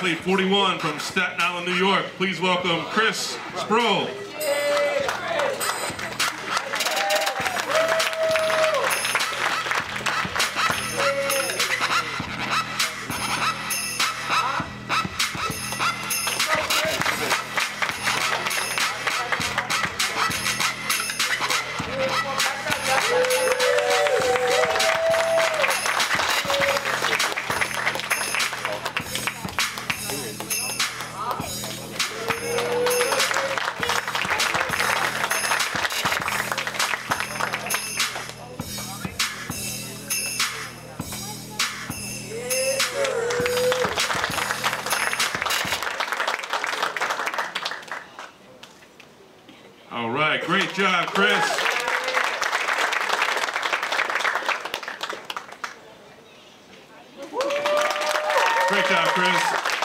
41 from Staten Island, New York. Please welcome Chris Sproul. All right, great job, Chris. Great job, Chris.